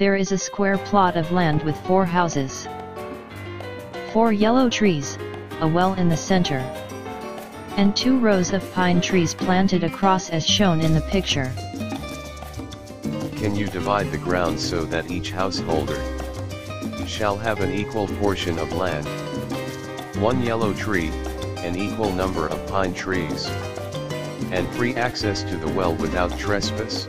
There is a square plot of land with four houses. Four yellow trees, a well in the center. And two rows of pine trees planted across as shown in the picture. Can you divide the ground so that each householder shall have an equal portion of land? One yellow tree, an equal number of pine trees. And free access to the well without trespass.